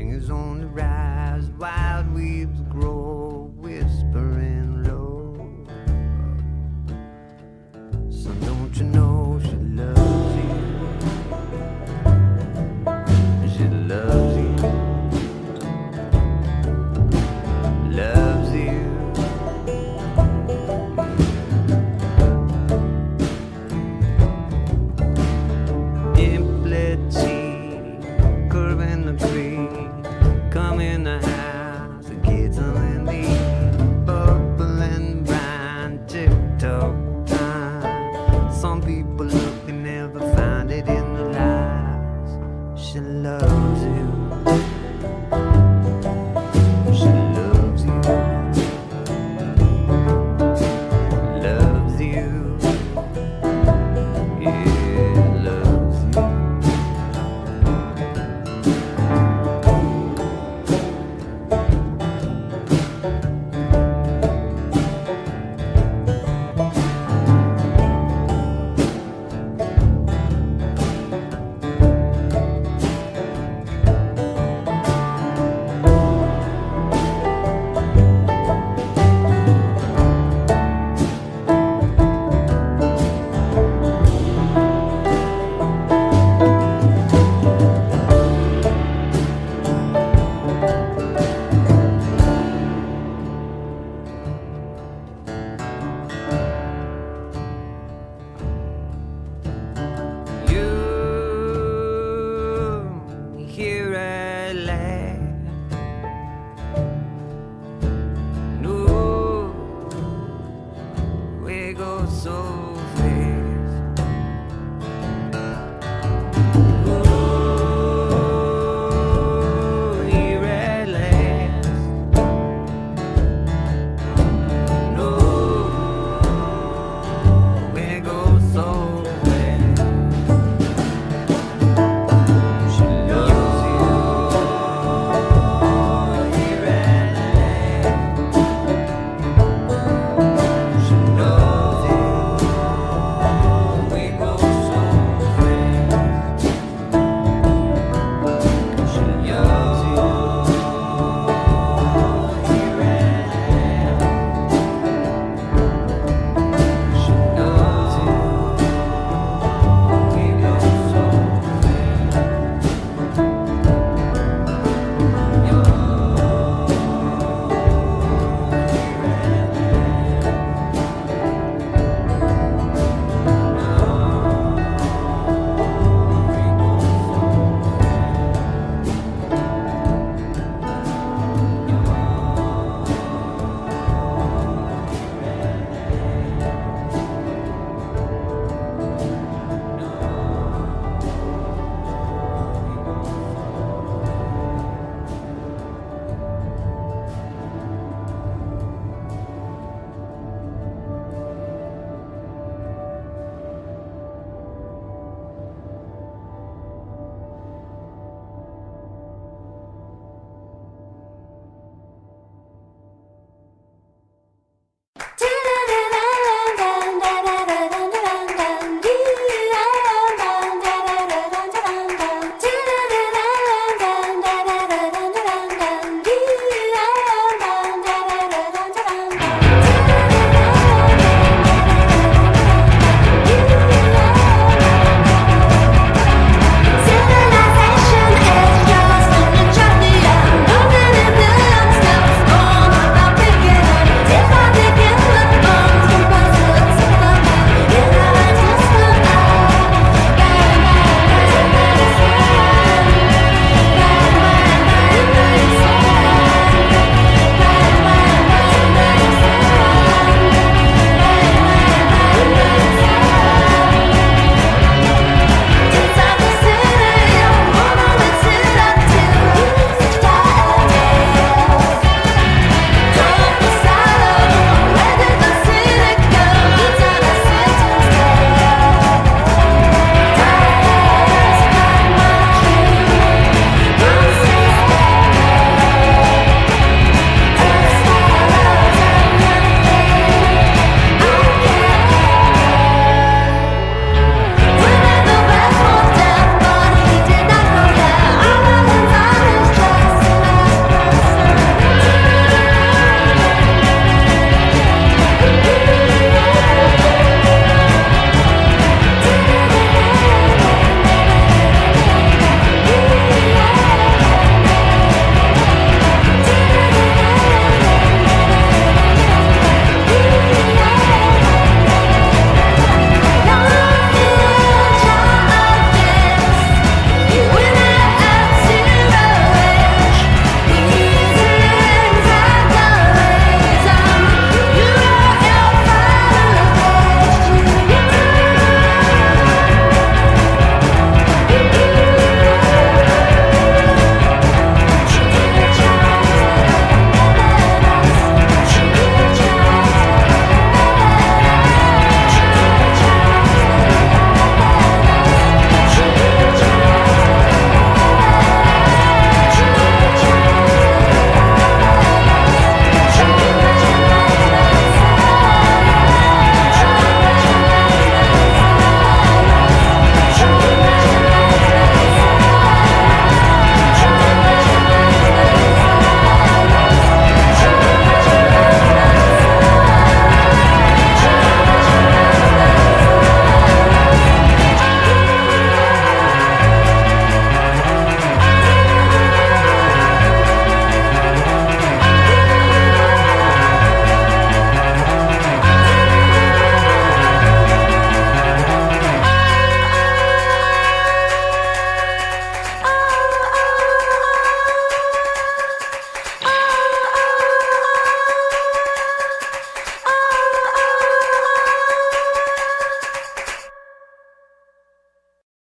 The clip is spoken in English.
Singers on the rise. Wild weeds grow,